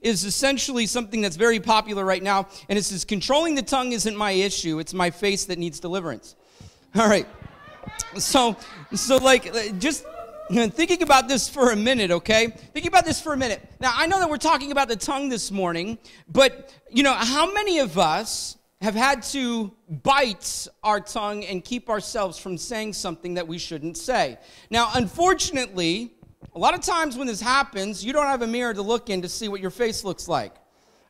is essentially something that's very popular right now, and it says, Controlling the tongue isn't my issue, it's my face that needs deliverance. All right. So, so like, uh, just thinking about this for a minute, okay? Thinking about this for a minute. Now, I know that we're talking about the tongue this morning, but, you know, how many of us have had to bite our tongue and keep ourselves from saying something that we shouldn't say? Now, unfortunately, a lot of times when this happens, you don't have a mirror to look in to see what your face looks like.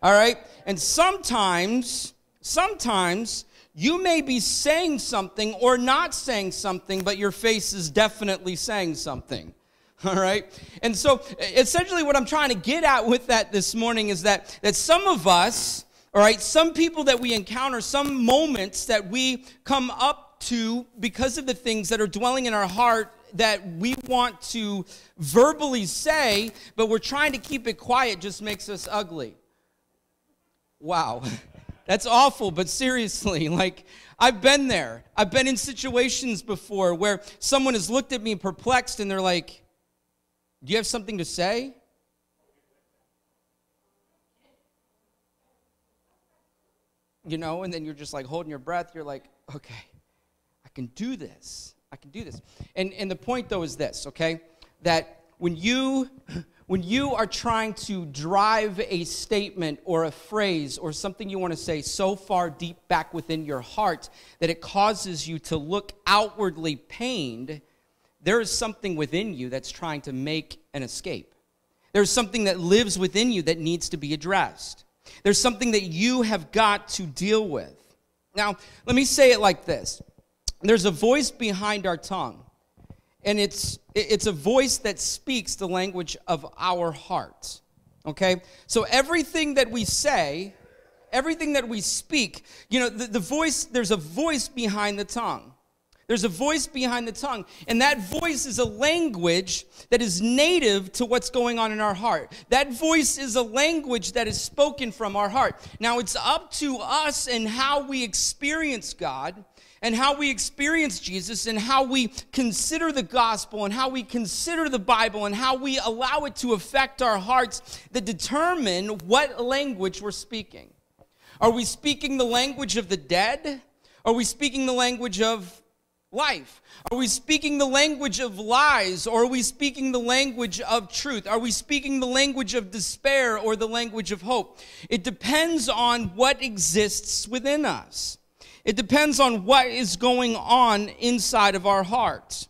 All right? And sometimes, sometimes, you may be saying something or not saying something, but your face is definitely saying something. All right? And so essentially what I'm trying to get at with that this morning is that that some of us, all right, some people that we encounter, some moments that we come up to because of the things that are dwelling in our heart that we want to verbally say, but we're trying to keep it quiet just makes us ugly. Wow. That's awful, but seriously, like, I've been there. I've been in situations before where someone has looked at me perplexed and they're like, Do you have something to say? You know, and then you're just like holding your breath. You're like, Okay, I can do this. I can do this. And, and the point, though, is this, okay? That when you, when you are trying to drive a statement or a phrase or something you want to say so far deep back within your heart that it causes you to look outwardly pained, there is something within you that's trying to make an escape. There's something that lives within you that needs to be addressed. There's something that you have got to deal with. Now, let me say it like this there's a voice behind our tongue, and it's, it's a voice that speaks the language of our heart. Okay? So everything that we say, everything that we speak, you know, the, the voice, there's a voice behind the tongue. There's a voice behind the tongue, and that voice is a language that is native to what's going on in our heart. That voice is a language that is spoken from our heart. Now, it's up to us and how we experience God and how we experience Jesus and how we consider the gospel and how we consider the Bible and how we allow it to affect our hearts that determine what language we're speaking. Are we speaking the language of the dead? Are we speaking the language of life? Are we speaking the language of lies or are we speaking the language of truth? Are we speaking the language of despair or the language of hope? It depends on what exists within us. It depends on what is going on inside of our hearts.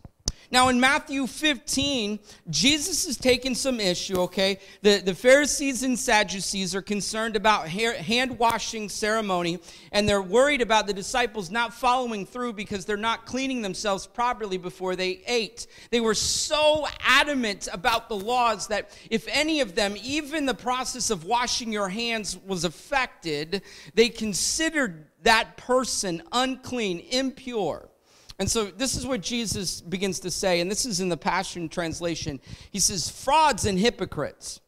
Now, in Matthew 15, Jesus is taking some issue, okay? The, the Pharisees and Sadducees are concerned about hand washing ceremony, and they're worried about the disciples not following through because they're not cleaning themselves properly before they ate. They were so adamant about the laws that if any of them, even the process of washing your hands, was affected, they considered that person unclean, impure. And so this is what Jesus begins to say, and this is in the Passion Translation. He says, Frauds and hypocrites.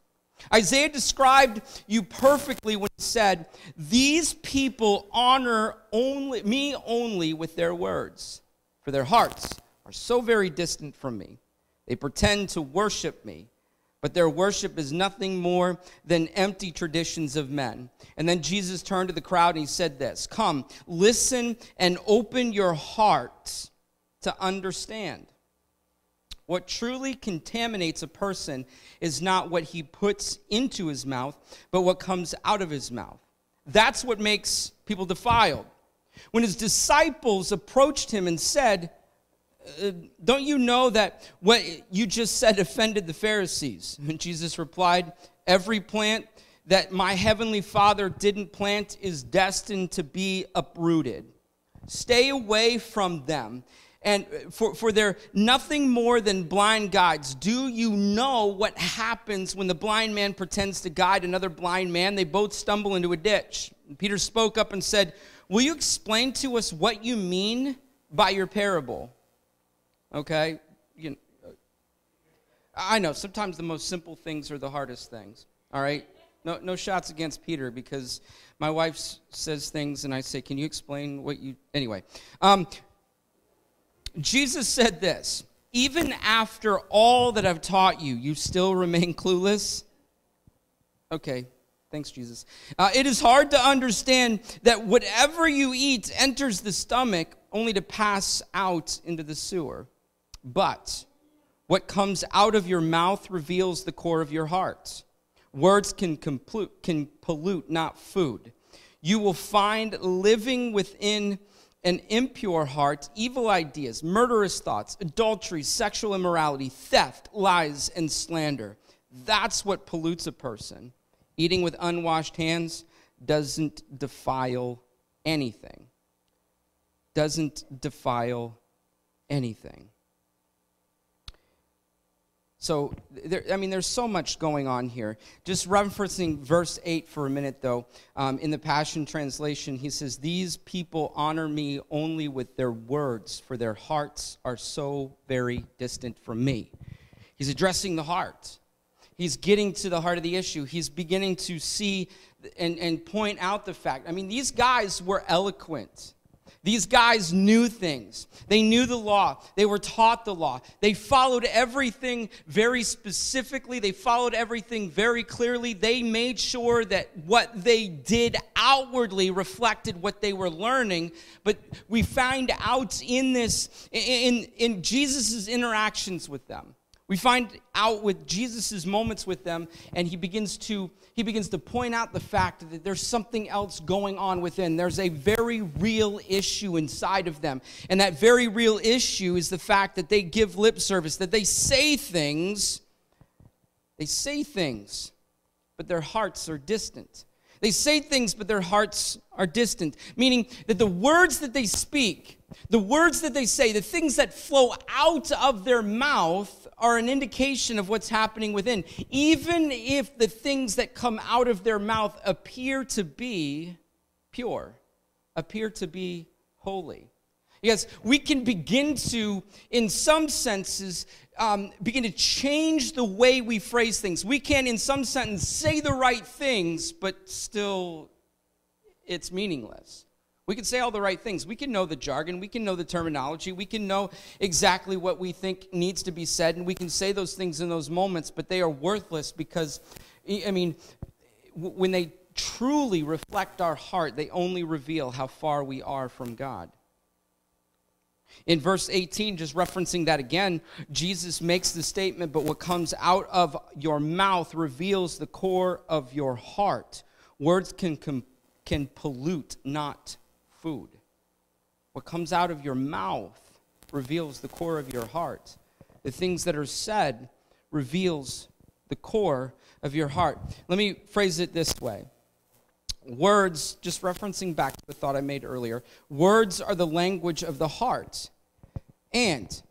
Isaiah described you perfectly when he said, These people honor only me only with their words, for their hearts are so very distant from me. They pretend to worship me, but their worship is nothing more than empty traditions of men. And then Jesus turned to the crowd and he said this Come, listen and open your hearts to understand. What truly contaminates a person is not what he puts into his mouth, but what comes out of his mouth. That's what makes people defiled. When his disciples approached him and said, uh, don't you know that what you just said offended the Pharisees? And Jesus replied, Every plant that my heavenly Father didn't plant is destined to be uprooted. Stay away from them. And for, for they're nothing more than blind guides. Do you know what happens when the blind man pretends to guide another blind man? They both stumble into a ditch. And Peter spoke up and said, Will you explain to us what you mean by your parable? Okay? You know, I know, sometimes the most simple things are the hardest things. All right? No, no shots against Peter because my wife says things and I say, Can you explain what you. Anyway. Um, Jesus said this Even after all that I've taught you, you still remain clueless? Okay, Thanks, Jesus. Uh, it is hard to understand that whatever you eat enters the stomach only to pass out into the sewer. But what comes out of your mouth reveals the core of your heart. Words can, complete, can pollute, not food. You will find living within an impure heart evil ideas, murderous thoughts, adultery, sexual immorality, theft, lies, and slander. That's what pollutes a person. Eating with unwashed hands doesn't defile anything. Doesn't defile anything. So, there, I mean, there's so much going on here. Just referencing verse 8 for a minute, though, um, in the Passion Translation, he says, These people honor me only with their words, for their hearts are so very distant from me. He's addressing the heart. He's getting to the heart of the issue. He's beginning to see and, and point out the fact. I mean, these guys were eloquent. These guys knew things. They knew the law. They were taught the law. They followed everything very specifically. They followed everything very clearly. They made sure that what they did outwardly reflected what they were learning. But we find out in this, in, in Jesus' interactions with them, we find out with Jesus' moments with them, and he begins to he begins to point out the fact that there's something else going on within. There's a very real issue inside of them. And that very real issue is the fact that they give lip service, that they say things, they say things, but their hearts are distant. They say things, but their hearts are distant, meaning that the words that they speak, the words that they say, the things that flow out of their mouth are an indication of what's happening within. Even if the things that come out of their mouth appear to be pure, appear to be holy. Yes, we can begin to, in some senses, um, begin to change the way we phrase things. We can, in some sense, say the right things, but still it's meaningless. We can say all the right things. We can know the jargon. We can know the terminology. We can know exactly what we think needs to be said, and we can say those things in those moments, but they are worthless because, I mean, when they truly reflect our heart, they only reveal how far we are from God. In verse 18, just referencing that again, Jesus makes the statement, but what comes out of your mouth reveals the core of your heart. Words can, can pollute, not food. What comes out of your mouth reveals the core of your heart. The things that are said reveals the core of your heart. Let me phrase it this way. Words, just referencing back to the thought I made earlier, words are the language of the heart. And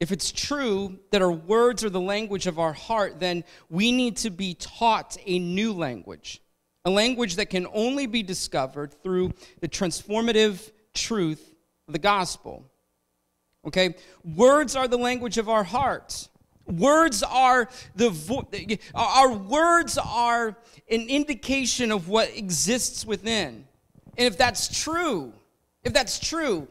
if it's true that our words are the language of our heart, then we need to be taught a new language a language that can only be discovered through the transformative truth of the gospel. Okay? Words are the language of our hearts. Words are the vo- our words are an indication of what exists within. And if that's true, if that's true,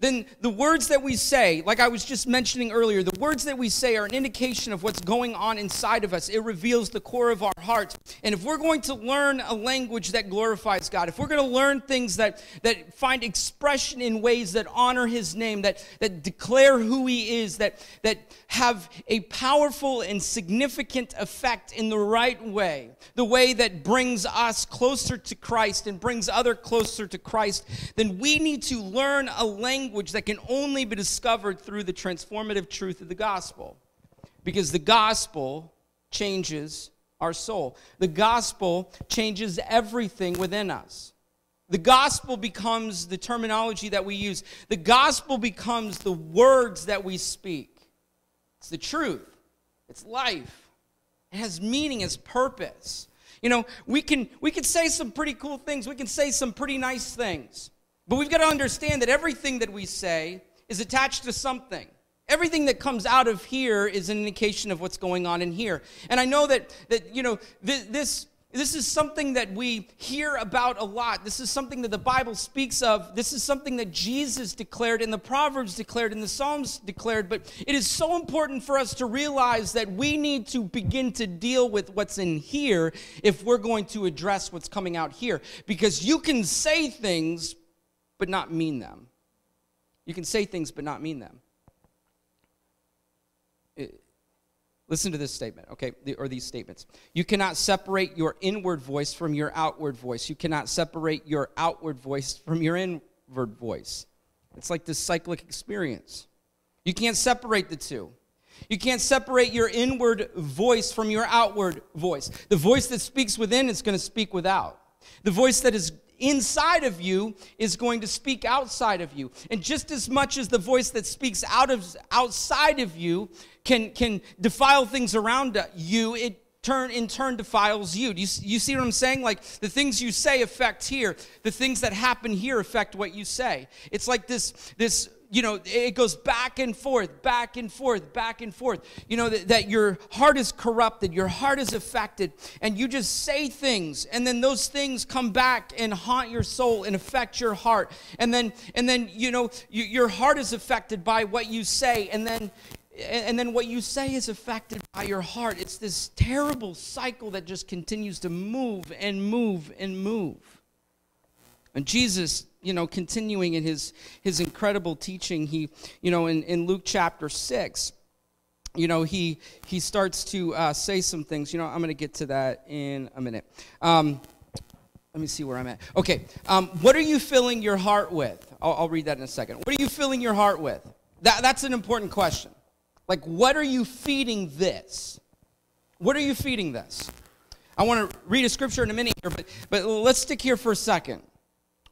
then the words that we say, like I was just mentioning earlier, the words that we say are an indication of what's going on inside of us. It reveals the core of our heart. And if we're going to learn a language that glorifies God, if we're going to learn things that, that find expression in ways that honor His name, that, that declare who He is, that, that have a powerful and significant effect in the right way, the way that brings us closer to Christ and brings other closer to Christ, then we need to learn a language language that can only be discovered through the transformative truth of the gospel. Because the gospel changes our soul, the gospel changes everything within us. The gospel becomes the terminology that we use. The gospel becomes the words that we speak. It's the truth. It's life. It has meaning, has purpose. You know, we can we can say some pretty cool things. We can say some pretty nice things. But we've got to understand that everything that we say is attached to something. Everything that comes out of here is an indication of what's going on in here. And I know that, that you know, this, this this is something that we hear about a lot. This is something that the Bible speaks of. This is something that Jesus declared and the Proverbs declared and the Psalms declared. But it is so important for us to realize that we need to begin to deal with what's in here if we're going to address what's coming out here. Because you can say things, but not mean them. You can say things, but not mean them. Listen to this statement, okay, or these statements. You cannot separate your inward voice from your outward voice. You cannot separate your outward voice from your inward voice. It's like this cyclic experience. You can't separate the two. You can't separate your inward voice from your outward voice. The voice that speaks within is going to speak without. The voice that is inside of you is going to speak outside of you. And just as much as the voice that speaks out of outside of you can, can defile things around you, it turn in turn defiles you. Do you, you see what I'm saying? Like the things you say affect here. The things that happen here affect what you say. It's like this this you know, it goes back and forth, back and forth, back and forth. You know, that, that, your heart is corrupted, your heart is affected, and you just say things, and then those things come back and haunt your soul and affect your heart. And then, and then you know, you, your heart is affected by what you say, and then, and then what you say is affected by your heart. It's this terrible cycle that just continues to move and move and move. And Jesus you know, continuing in his, his incredible teaching, he, you know, in, in Luke chapter 6, you know, he, he starts to uh, say some things. You know, I'm going to get to that in a minute. Um, let me see where I'm at. Okay, um, what are you filling your heart with? I'll, I'll, read that in a second. What are you filling your heart with? That, that's an important question. Like, what are you feeding this? What are you feeding this? I want to read a scripture in a minute here, but, but let's stick here for a second.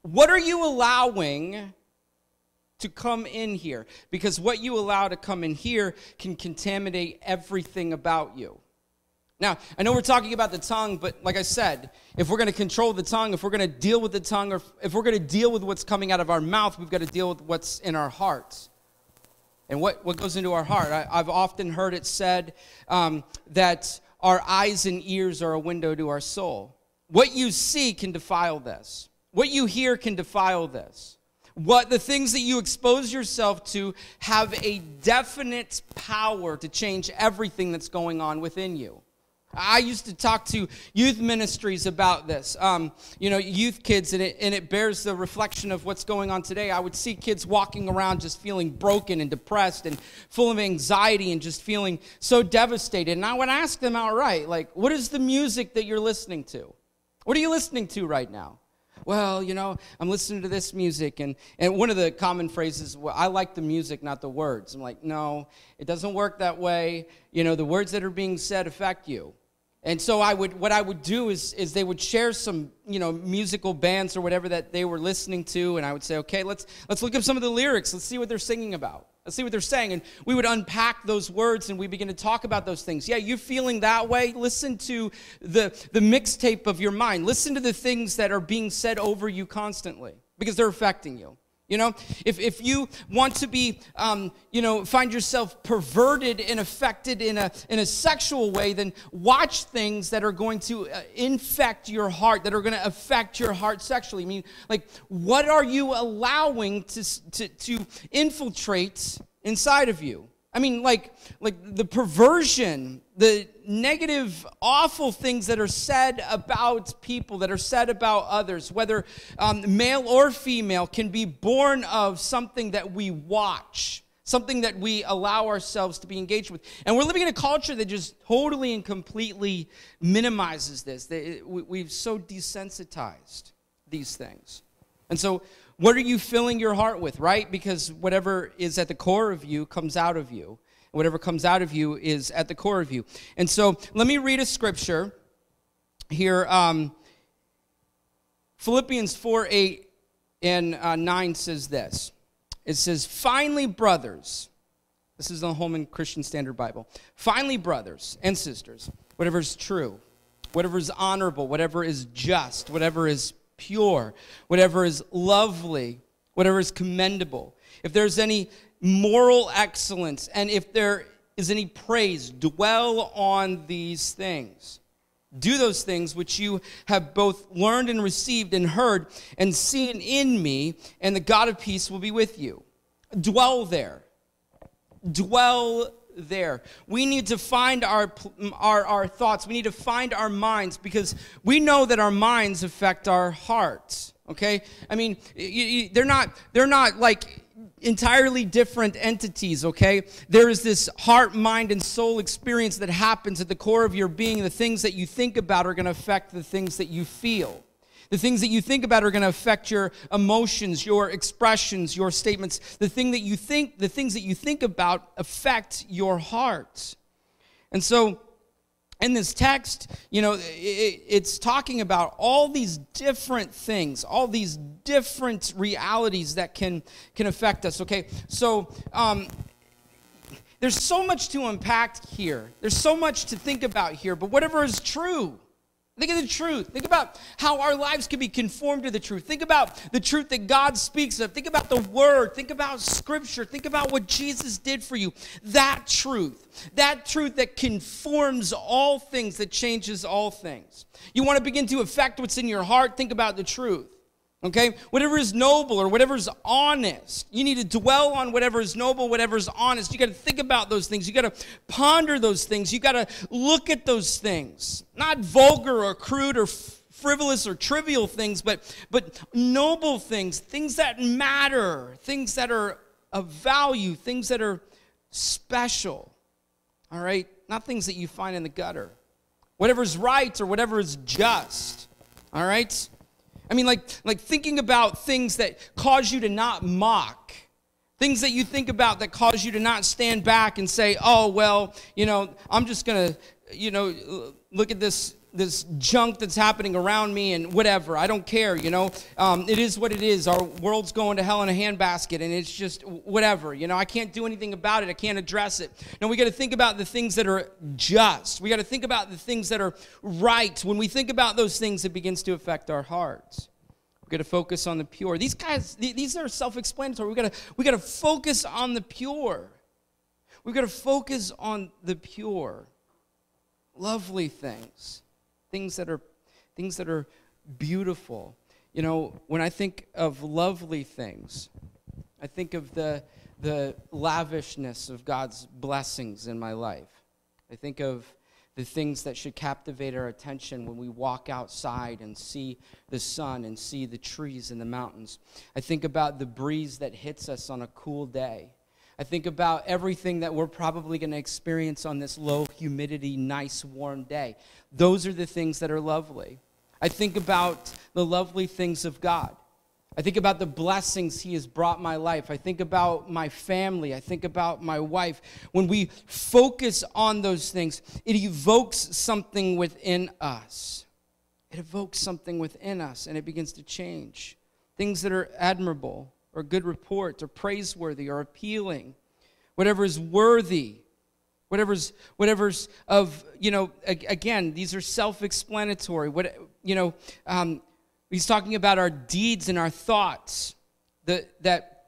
What are you allowing to come in here? Because what you allow to come in here can contaminate everything about you. Now, I know we're talking about the tongue, but like I said, if we're going to control the tongue, if we're going to deal with the tongue, or if we're going to deal with what's coming out of our mouth, we've got to deal with what's in our hearts. And what, what goes into our heart? I, have often heard it said um, that our eyes and ears are a window to our soul. What you see can defile this. What you hear can defile this. What the things that you expose yourself to have a definite power to change everything that's going on within you. I used to talk to youth ministries about this. Um, you know, youth kids, and it, and it bears the reflection of what's going on today. I would see kids walking around just feeling broken and depressed and full of anxiety and just feeling so devastated. And I would ask them outright, like, what is the music that you're listening to? What are you listening to right now? Well, you know, I'm listening to this music. And, and one of the common phrases, well, I like the music, not the words. I'm like, no, it doesn't work that way. You know, the words that are being said affect you. And so I would, what I would do is, is they would share some, you know, musical bands or whatever that they were listening to, and I would say, okay, let's let's look up some of the lyrics. Let's see what they're singing about. Let's see what they're saying, and we would unpack those words, and we begin to talk about those things. Yeah, you're feeling that way. Listen to the the mixtape of your mind. Listen to the things that are being said over you constantly because they're affecting you. You know, if, if you want to be, um, you know, find yourself perverted and affected in a, in a sexual way, then watch things that are going to uh, infect your heart, that are going to affect your heart sexually. I mean, like, what are you allowing to, to, to infiltrate inside of you? I mean, like, like the perversion, the negative, awful things that are said about people, that are said about others, whether um, male or female, can be born of something that we watch, something that we allow ourselves to be engaged with. And we're living in a culture that just totally and completely minimizes this. We've so desensitized these things. And so, what are you filling your heart with, right? Because whatever is at the core of you comes out of you. Whatever comes out of you is at the core of you. And so let me read a scripture here. Um, Philippians 4 8 and uh, 9 says this. It says, Finally, brothers, this is the Holman Christian Standard Bible. Finally, brothers and sisters, whatever is true, whatever is honorable, whatever is just, whatever is pure, whatever is lovely, whatever is commendable, if there's any moral excellence and if there is any praise, dwell on these things. Do those things which you have both learned and received and heard and seen in me, and the God of peace will be with you. Dwell there. Dwell there. We need to find our, our, our thoughts. We need to find our minds because we know that our minds affect our hearts. Okay? I mean, you, you, they're not, they're not like entirely different entities, okay? There is this heart, mind, and soul experience that happens at the core of your being. The things that you think about are going to affect the things that you feel. The things that you think about are going to affect your emotions, your expressions, your statements. The thing that you think, the things that you think about affect your heart. And so in this text, you know, it, it's talking about all these different things, all these different realities that can can affect us. Okay, so um, there's so much to unpack here. There's so much to think about here. But whatever is true, Think of the truth. Think about how our lives can be conformed to the truth. Think about the truth that God speaks of. Think about the Word. Think about Scripture. Think about what Jesus did for you. That truth. That truth that conforms all things, that changes all things. You want to begin to affect what's in your heart? Think about the truth. Okay? Whatever is noble or whatever is honest. You need to dwell on whatever is noble, whatever is honest. You got to think about those things. You got to ponder those things. You got to look at those things. Not vulgar or crude or frivolous or trivial things, but, but noble things, things that matter, things that are of value, things that are special. All right? Not things that you find in the gutter. Whatever is right or whatever is just. All right? I mean, like, like thinking about things that cause you to not mock, things that you think about that cause you to not stand back and say, oh, well, you know, I'm just going to, you know, look at this this junk that's happening around me and whatever. I don't care, you know. Um, it is what it is. Our world's going to hell in a handbasket, and it's just whatever, you know. I can't do anything about it. I can't address it. Now we got to think about the things that are just. We got to think about the things that are right. When we think about those things, it begins to affect our hearts. We got to focus on the pure. These guys, these are self-explanatory. We got to we got to focus on the pure. We got to focus on the pure, lovely things things that are things that are beautiful. You know, when I think of lovely things, I think of the the lavishness of God's blessings in my life. I think of the things that should captivate our attention when we walk outside and see the sun and see the trees and the mountains. I think about the breeze that hits us on a cool day. I think about everything that we're probably going to experience on this low humidity, nice, warm day. Those are the things that are lovely. I think about the lovely things of God. I think about the blessings He has brought my life. I think about my family. I think about my wife. When we focus on those things, it evokes something within us. It evokes something within us and it begins to change. Things that are admirable or good report or praiseworthy or appealing, whatever is worthy whatever's whatever's of you know again these are self-explanatory. What you know um, he's talking about our deeds and our thoughts that that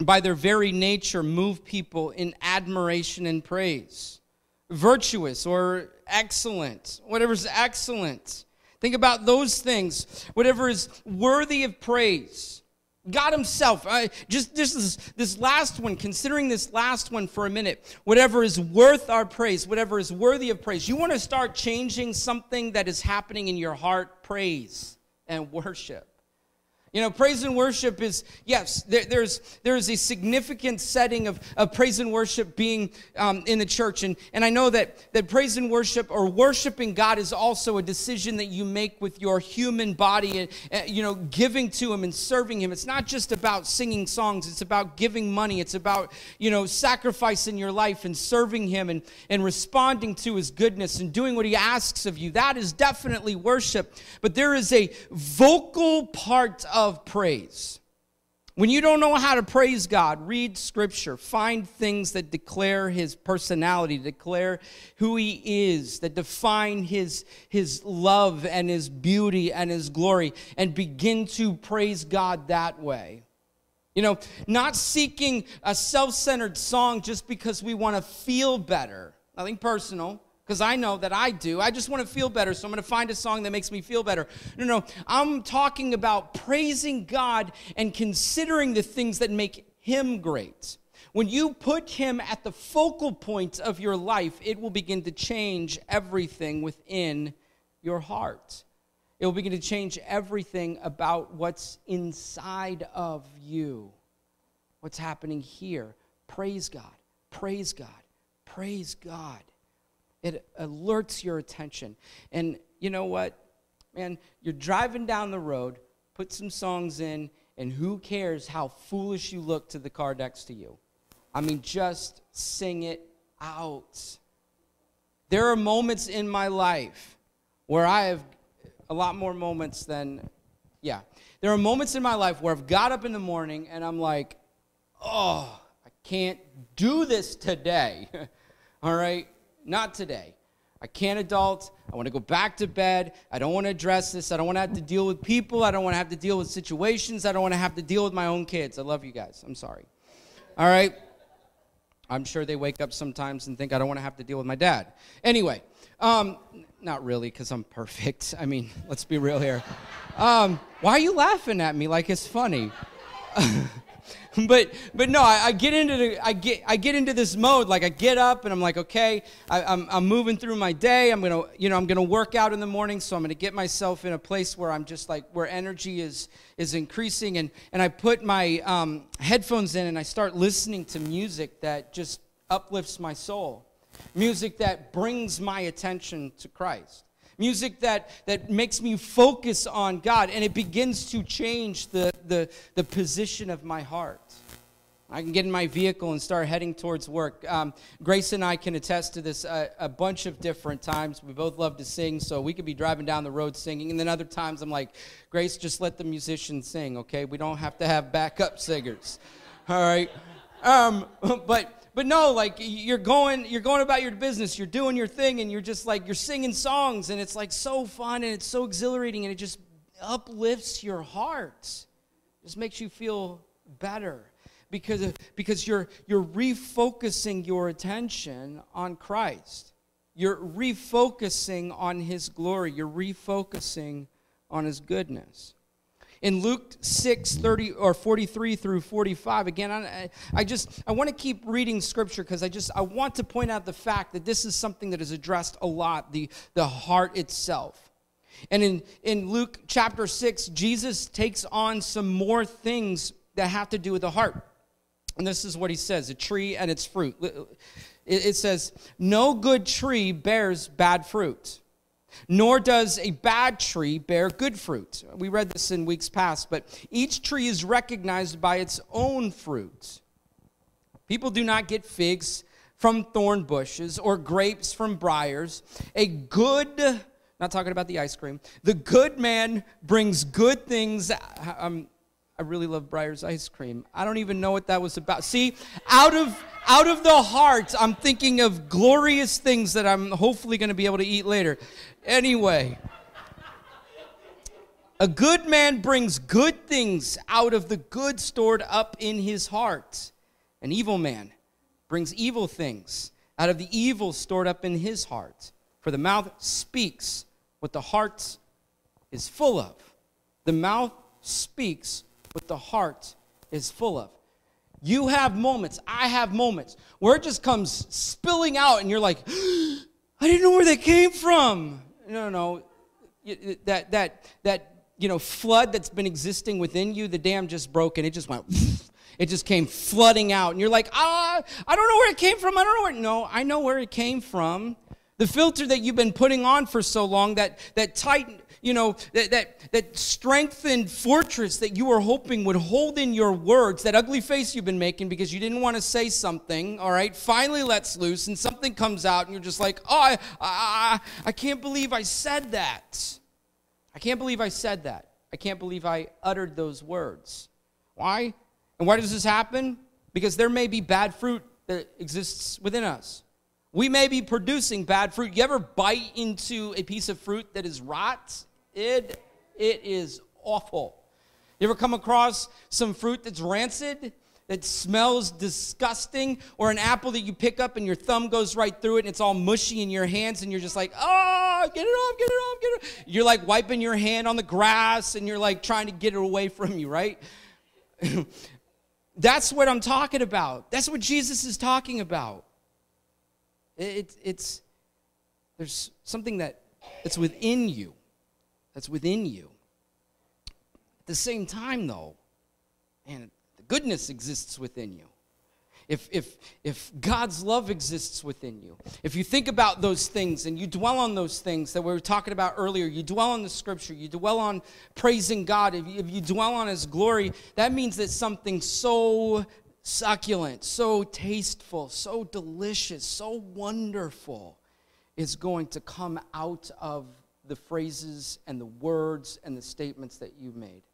by their very nature move people in admiration and praise. Virtuous or excellent whatever's excellent. Think about those things. Whatever is worthy of praise God Himself. I, just, this, this last one, considering this last one for a minute, whatever is worth our praise, whatever is worthy of praise. You want to start changing something that is happening in your heart, praise and worship. You know, praise and worship is, yes, there, there's, there's a significant setting of, of praise and worship being um, in the church. And, and I know that, that praise and worship or worshiping God is also a decision that you make with your human body and, uh, you know, giving to Him and serving Him. It's not just about singing songs, it's about giving money. It's about, you know, sacrificing your life and serving Him and, and responding to His goodness and doing what He asks of you. That is definitely worship. But there is a vocal part of of praise. When you don't know how to praise God, read scripture. Find things that declare his personality, declare who he is, that define his, his love and his beauty and his glory, and begin to praise God that way. You know, not seeking a self centered song just because we want to feel better. Nothing personal because I know that I do. I just want to feel better, so I'm going to find a song that makes me feel better. No, no, I'm talking about praising God and considering the things that make Him great. When you put Him at the focal point of your life, it will begin to change everything within your heart. It will begin to change everything about what's inside of you, what's happening here. Praise God, praise God, praise God. It alerts your attention. And you know what? Man, you're driving down the road, put some songs in, and who cares how foolish you look to the car next to you? I mean, just sing it out. There are moments in my life where I have a lot more moments than, yeah. There are moments in my life where I've got up in the morning and I'm like, oh, I can't do this today. All right? Not today. I can't adult. I want to go back to bed. I don't want to address this. I don't want to have to deal with people. I don't want to have to deal with situations. I don't want to have to deal with my own kids. I love you guys. I'm sorry. All right? I'm sure they wake up sometimes and think I don't want to have to deal with my dad. Anyway, um, not really, because I'm perfect. I mean, let's be real here. Um, why are you laughing at me like it's funny? but but no, I, I, get into the, I get I get into this mode. Like I get up and I'm like, okay, I, I'm I'm moving through my day. I'm gonna you know I'm gonna work out in the morning, so I'm gonna get myself in a place where I'm just like where energy is is increasing, and and I put my um, headphones in and I start listening to music that just uplifts my soul, music that brings my attention to Christ music that, that makes me focus on God, and it begins to change the, the, the position of my heart. I can get in my vehicle and start heading towards work. Um, Grace and I can attest to this a, a, bunch of different times. We both love to sing, so we could be driving down the road singing. And then other times I'm like, Grace, just let the musicians sing, okay? We don't have to have backup singers, all right? Um, but but no, like you're going, you're going about your business, you're doing your thing, and you're just like you're singing songs, and it's like so fun and it's so exhilarating, and it just uplifts your heart, just makes you feel better because because you're you're refocusing your attention on Christ. You're refocusing on His glory. You're refocusing on His goodness in Luke 6, 30 or 43 through 45. Again, I, I just I want to keep reading scripture because I just I want to point out the fact that this is something that is addressed a lot, the, the heart itself. And in, in Luke chapter 6, Jesus takes on some more things that have to do with the heart. And this is what he says a tree and its fruit. It, it says, No good tree bears bad fruit nor does a bad tree bear good fruit. We read this in weeks past, but each tree is recognized by its own fruit. People do not get figs from thorn bushes or grapes from briars. A good, not talking about the ice cream, the good man brings good things. Um, I really love Breyers ice cream. I don't even know what that was about. See, out of out of the heart, I'm thinking of glorious things that I'm hopefully going to be able to eat later. Anyway, a good man brings good things out of the good stored up in his heart. An evil man brings evil things out of the evil stored up in his heart. For the mouth speaks what the heart is full of. The mouth speaks what the heart is full of. You have moments, I have moments where it just comes spilling out, and you're like, I didn't know where that came from. No, no, no. That, that, that, you know, flood that's been existing within you, the dam just broke and it just went, it just came flooding out. And you're like, ah, I don't know where it came from. I don't know where. No, I know where it came from. The filter that you've been putting on for so long, that, that tight, you know, that, that, that strengthened fortress that you were hoping would hold in your words, that ugly face you've been making because you didn't want to say something, all right, finally lets loose and something comes out and you're just like, oh, I, I, I can't believe I said that. I can't believe I said that. I can't believe I uttered those words. Why? And why does this happen? Because there may be bad fruit that exists within us. We may be producing bad fruit. You ever bite into a piece of fruit that is rot? It, it is awful. You ever come across some fruit that's rancid? that smells disgusting, or an apple that you pick up and your thumb goes right through it and it's all mushy in your hands and you're just like, oh, get it off, get it off, get it off. You're like wiping your hand on the grass and you're like trying to get it away from you, right? That's what I'm talking about. That's what Jesus is talking about. It, it's there's something that that's within you. That's within you. At the same time, though, and the goodness exists within you if, if, if God's love exists within you, if you think about those things and you dwell on those things that we were talking about earlier, you dwell on the scripture, you dwell on praising God, if you, if you dwell on His glory, that means that something so succulent, so tasteful, so delicious, so wonderful is going to come out of the phrases and the words and the statements that you made.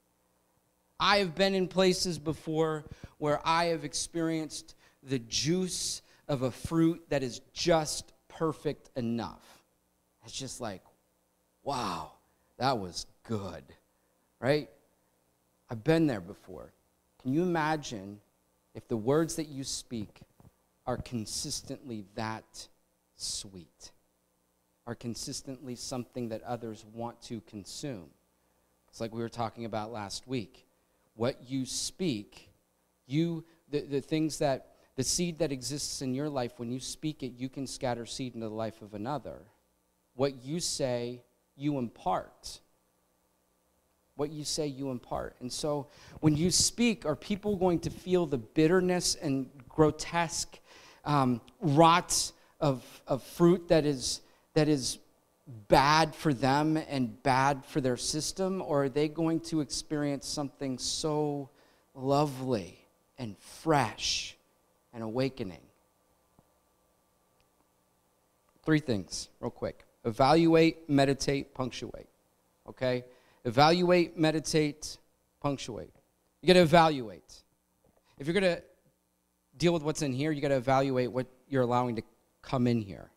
I have been in places before where I have experienced the juice of a fruit that is just perfect enough. It's just like, wow, that was good, right? I've been there before. Can you imagine if the words that you speak are consistently that sweet, are consistently something that others want to consume? It's like we were talking about last week. What you speak, you the, the things that the seed that exists in your life, when you speak it, you can scatter seed into the life of another. What you say, you impart. What you say, you impart. And so when you speak, are people going to feel the bitterness and grotesque um, rot of, of fruit that is, that is bad for them and bad for their system? Or are they going to experience something so lovely and fresh? and awakening. Three things, real quick evaluate, meditate, punctuate. Okay? Evaluate, meditate, punctuate. You got to evaluate. If you're to deal with what's in here, you got to evaluate what you're allowing to come in here.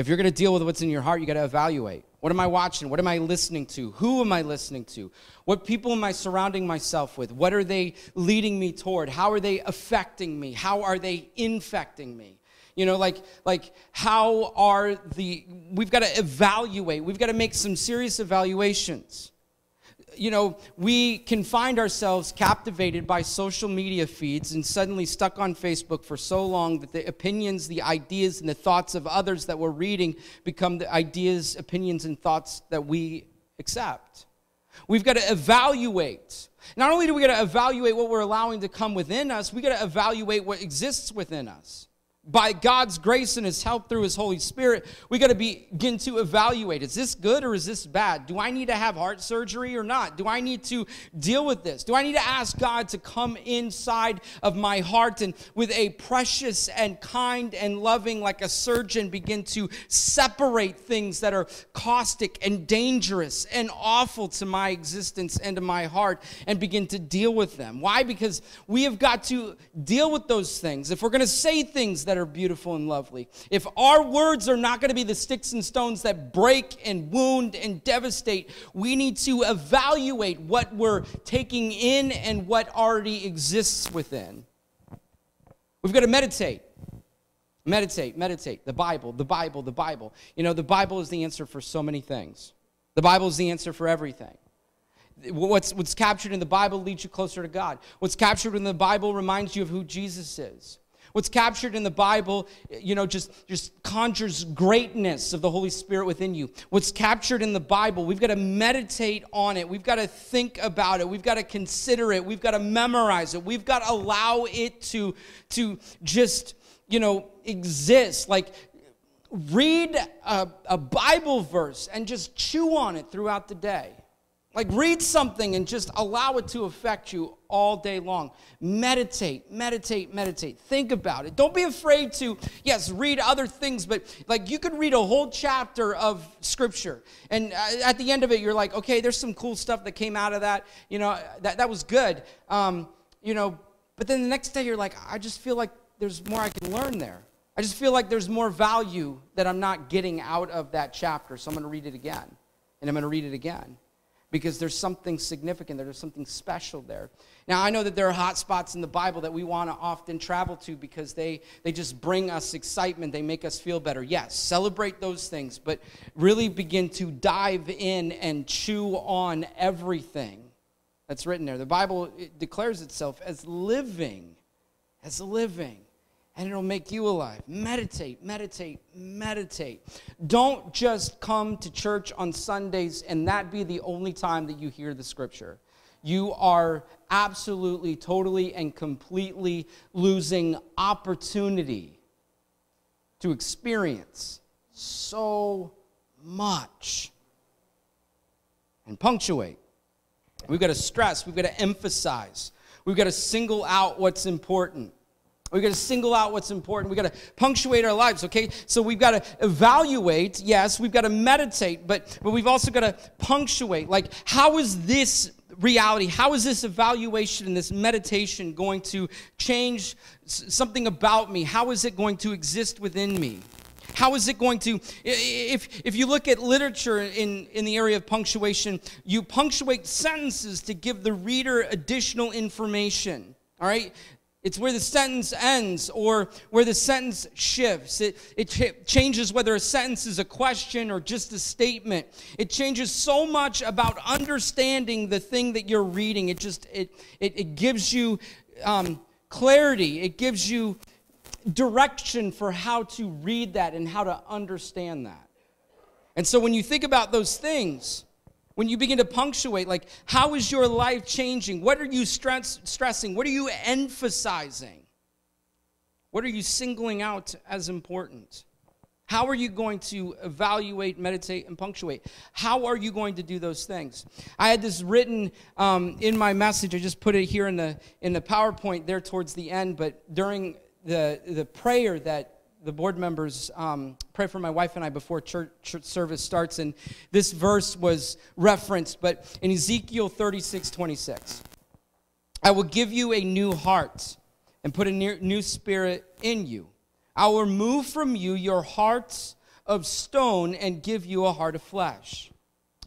If you're going to deal with what's in your heart, you got to evaluate. What am I watching? What am I listening to? Who am I listening to? What people am I surrounding myself with? What are they leading me toward? How are they affecting me? How are they infecting me? You know, like, like how are the, we've got to evaluate. We've got to make some serious evaluations you know, we can find ourselves captivated by social media feeds and suddenly stuck on Facebook for so long that the opinions, the ideas, and the thoughts of others that we're reading become the ideas, opinions, and thoughts that we accept. We've got to evaluate. Not only do we got to evaluate what we're allowing to come within us, we got to evaluate what exists within us by God's grace and His help through His Holy Spirit, we got to begin to evaluate is this good or is this bad? Do I need to have heart surgery or not? Do I need to deal with this? Do I need to ask God to come inside of my heart and with a precious and kind and loving, like a surgeon, begin to separate things that are caustic and dangerous and awful to my existence and to my heart and begin to deal with them? Why? Because we have got to deal with those things. If we're going to say things that are beautiful and lovely. If our words are not going to be the sticks and stones that break and wound and devastate, we need to evaluate what we're taking in and what already exists within. We've got to meditate. Meditate, meditate. The Bible, the Bible, the Bible. You know, the Bible is the answer for so many things. The Bible is the answer for everything. What's, what's captured in the Bible leads you closer to God. What's captured in the Bible reminds you of who Jesus is. What's captured in the Bible, you know, just, just conjures greatness of the Holy Spirit within you. What's captured in the Bible, we've got to meditate on it. We've got to think about it. We've got to consider it. We've got to memorize it. We've got to allow it to, to just, you know, exist. Like, read a, a Bible verse and just chew on it throughout the day. Like, read something and just allow it to affect you all day long. Meditate, meditate, meditate. Think about it. Don't be afraid to, yes, read other things, but like you could read a whole chapter of scripture. And uh, at the end of it, you're like, okay, there's some cool stuff that came out of that. You know, that, that was good. Um, you know, but then the next day, you're like, I just feel like there's more I can learn there. I just feel like there's more value that I'm not getting out of that chapter. So I'm going to read it again. And I'm going to read it again. Because there's something significant there, there's something special there. Now, I know that there are hot spots in the Bible that we want to often travel to because they, they just bring us excitement, they make us feel better. Yes, celebrate those things, but really begin to dive in and chew on everything that's written there. The Bible declares itself as living, as living and it'll make you alive. Meditate, meditate, meditate. Don't just come to church on Sundays and that be the only time that you hear the scripture. You are absolutely, totally, and completely losing opportunity to experience so much. And punctuate. We've got to stress, we've got to emphasize, we've got to single out what's important. We've got to single out what's important. We've got to punctuate our lives, okay? So we've got to evaluate, yes, we've got to meditate, but, but we've also got to punctuate. Like, how is this reality, how is this evaluation and this meditation going to change something about me? How is it going to exist within me? How is it going to, if, if you look at literature in, in the area of punctuation, you punctuate sentences to give the reader additional information. All right? It's where the sentence ends or where the sentence shifts. It, it ch- changes whether a sentence is a question or just a statement. It changes so much about understanding the thing that you're reading. It just, it, it, it gives you um, clarity. It gives you direction for how to read that and how to understand that. And so when you think about those things, when you begin to punctuate, like, how is your life changing? What are you stress, stressing? What are you emphasizing? What are you singling out as important? How are you going to evaluate, meditate, and punctuate? How are you going to do those things? I had this written um, in my message. I just put it here in the in the PowerPoint there towards the end. But during the the prayer that the board members um, pray for my wife and I before church, church, service starts. And this verse was referenced, but in Ezekiel 36 26, I will give you a new heart and put a new spirit in you. I will remove from you your hearts of stone and give you a heart of flesh.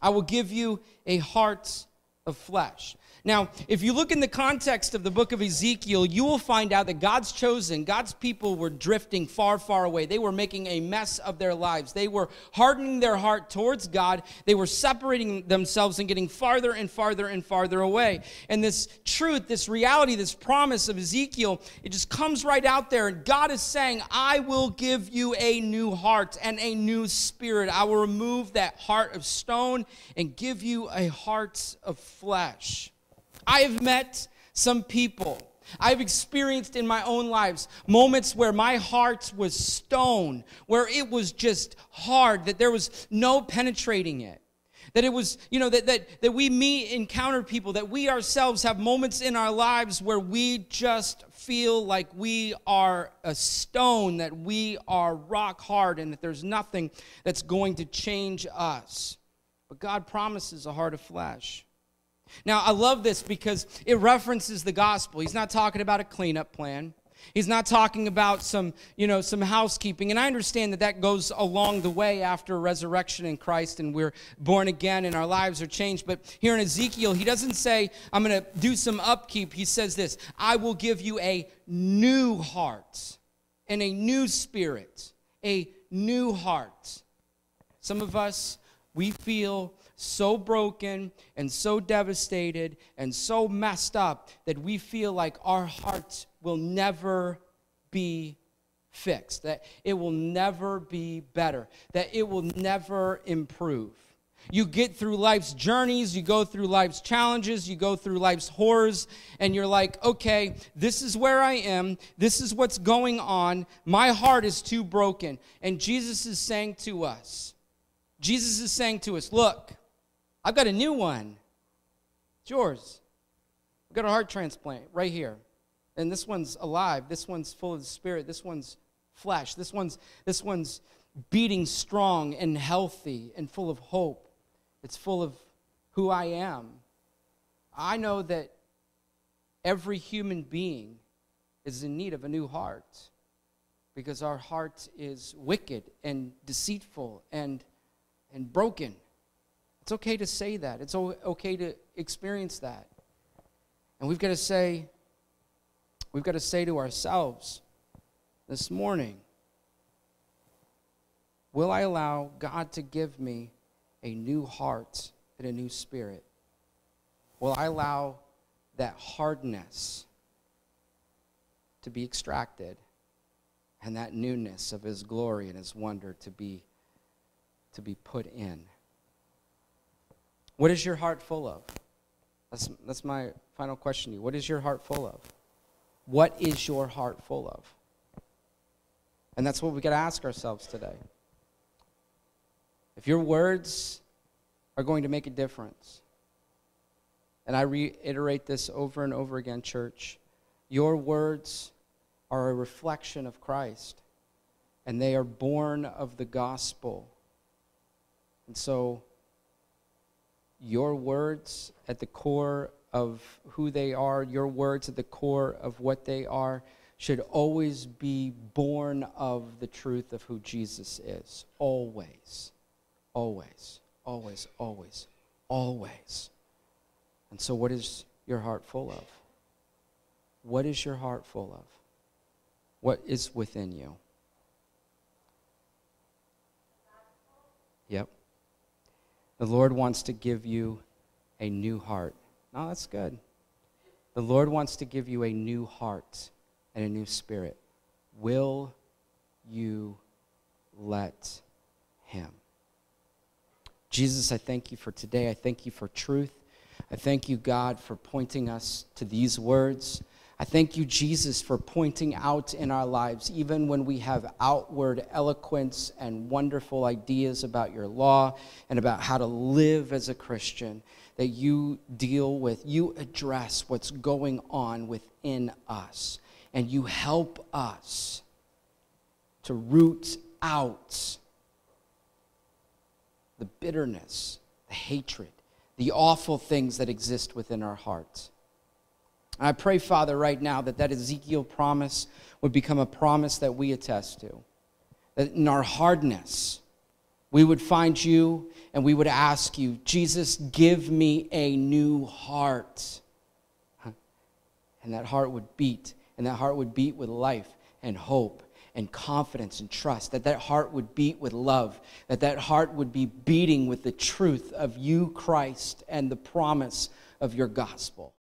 I will give you a heart of flesh. Now, if you look in the context of the book of Ezekiel, you will find out that God's chosen, God's people were drifting far, far away. They were making a mess of their lives. They were hardening their heart towards God. They were separating themselves and getting farther and farther and farther away. And this truth, this reality, this promise of Ezekiel, it just comes right out there. And God is saying, I will give you a new heart and a new spirit. I will remove that heart of stone and give you a heart of flesh. I have met some people. I've experienced in my own lives moments where my heart was stone, where it was just hard, that there was no penetrating it. That it was, you know, that, that, that we meet, encounter people, that we ourselves have moments in our lives where we just feel like we are a stone, that we are rock hard, and that there's nothing that's going to change us. But God promises a heart of flesh. Now, I love this because it references the gospel. He's not talking about a cleanup plan. He's not talking about some, you know, some housekeeping. And I understand that that goes along the way after resurrection in Christ and we're born again and our lives are changed. But here in Ezekiel, he doesn't say, I'm going to do some upkeep. He says this I will give you a new heart and a new spirit, a new heart. Some of us, we feel so broken and so devastated and so messed up that we feel like our hearts will never be fixed, that it will never be better, that it will never improve. You get through life's journeys, you go through life's challenges, you go through life's horrors, and you're like, okay, this is where I am, this is what's going on, my heart is too broken. And Jesus is saying to us, Jesus is saying to us, look, I've got a new one. It's yours. I've got a heart transplant right here. And this one's alive. This one's full of the spirit. This one's flesh. This one's this one's beating strong and healthy and full of hope. It's full of who I am. I know that every human being is in need of a new heart because our heart is wicked and deceitful and, and broken. It's okay to say that. It's okay to experience that. And we've got to say, we've got to say to ourselves this morning, will I allow God to give me a new heart and a new spirit? Will I allow that hardness to be extracted and that newness of his glory and his wonder to be to be put in what is your heart full of? That's, that's my final question to you. What is your heart full of? What is your heart full of? And that's what we got to ask ourselves today. If your words are going to make a difference and i reiterate this over and over again church your words are a reflection of Christ, and they are born of the gospel. And so, your words at the core of who they are, your words at the core of what they are, should always be born of the truth of who Jesus is. Always. Always. Always. Always. Always. And so, what is your heart full of? What is your heart full of? what is within you. The Lord wants to give you a new heart. No, that's good. The Lord wants to give you a new heart and a new spirit. Will you let Him? Jesus, I thank you for today. I thank you for truth. I thank you, God, for pointing us to these words. I thank you, Jesus, for pointing out in our lives, even when we have outward eloquence and wonderful ideas about your law and about how to live as a Christian, that you deal with, you address what's going on within us, and you help us to root out the bitterness, the hatred, the awful things that exist within our hearts. I pray, Father, right now that that Ezekiel promise would become a promise that we attest to. That in our hardness, we would find you and we would ask you, Jesus, give me a new heart. And that heart would beat, and that heart would beat with life and hope and confidence and trust, that that heart would beat with love, that that heart would be beating with the truth of you, Christ, and the promise of your gospel.